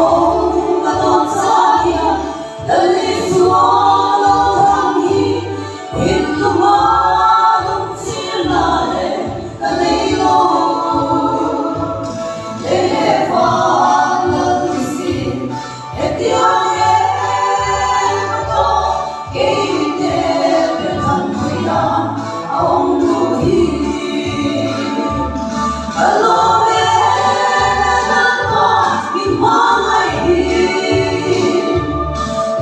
home.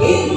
E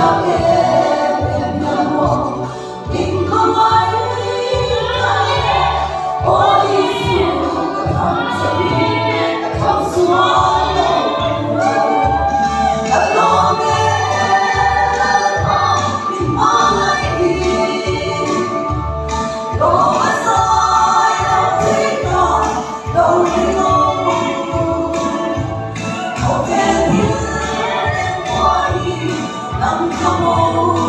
성령 uncomfortable.